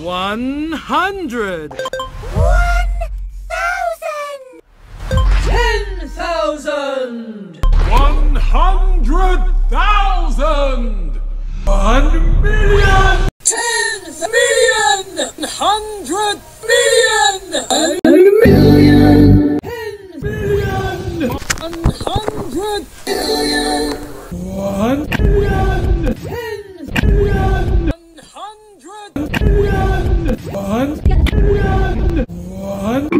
One hundred. One thousand. Ten thousand. One hundred thousand. One million. Ten million. Hundred million. Ten million. Ten million. One hundred million. One million. Ten million. One. One. One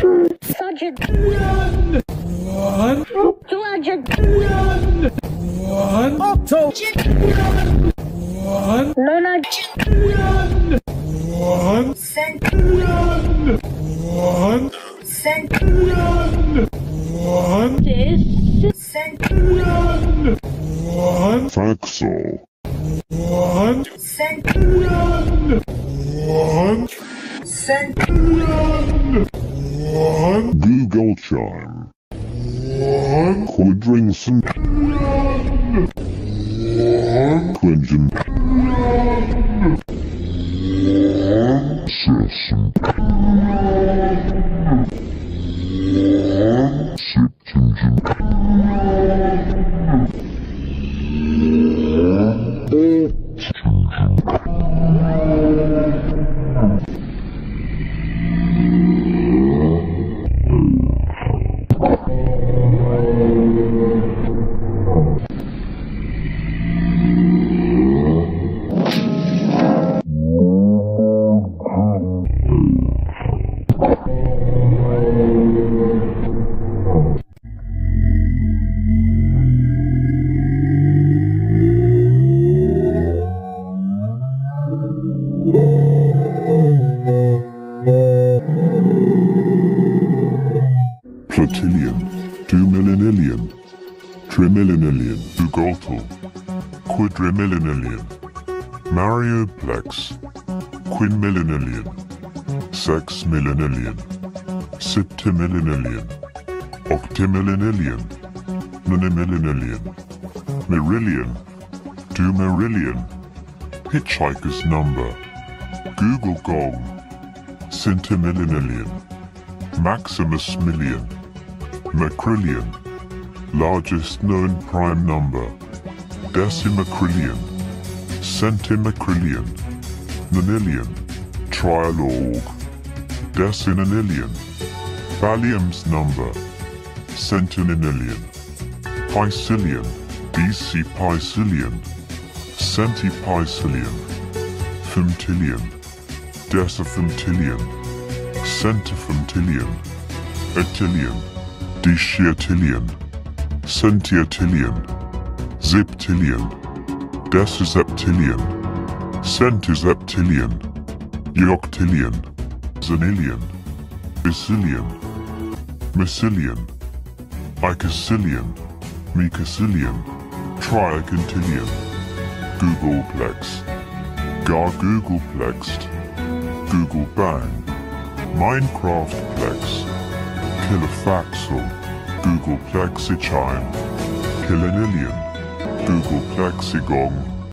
Hundred. Million. One. Million. One. Octo. Million. One. Million. One. Million. One. This. Million. One. Faxul. One. Million. One. Million. One. Googolchime. One. Quadringson. Quinton. Session. Septuagint. Platillion. Two millenillion. Trimillenillion. Ugoltal. Quadrimillenillion. Marioplex. Quinmillenillion. Sexmillenillion. Septimillenillion. Octimillenillion. Nonimillenillion. Merillion. Two merillion. Hitchhiker's number. Googolgong. Centimillenillion. Maximus million. Macrillion. Largest known prime number. Decimacrillion. Centimacrillion. Nanillion. Trialorg. Decinanillion. Thallium's number. Centinillion. Piscillion. BC Piscillion. Centipicillion. Femtillion. Decifemtillion. Centifemtillion. Attillion. Deciatillion. Centiatillion. Ziptillion. Deciseptillion. Centiseptillion. Eoctillion. Zanillion. Bacillion. Macillion. Icacillion. Mecacillion. Triacantillion. Googolplex. Gargoogleplext. Google Bang. Minecraftplex. Kilofaxul. Google Plexichime. Killenillion. Google Plexigong.